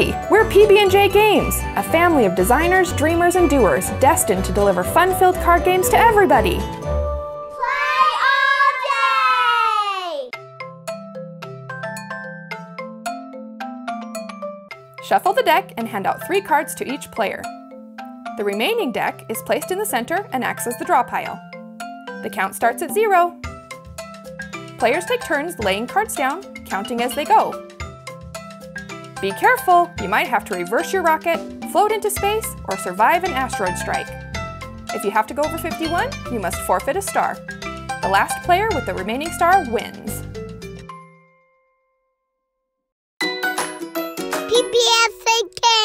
Hi, we're PBN'J Games, a family of designers, dreamers, and doers destined to deliver fun-filled card games to everybody. Play all day! Shuffle the deck and hand out three cards to each player. The remaining deck is placed in the center and acts as the draw pile. The count starts at zero. Players take turns laying cards down, counting as they go. Be careful, you might have to reverse your rocket, float into space, or survive an asteroid strike. If you have to go over 51, you must forfeit a star. The last player with the remaining star wins. Games!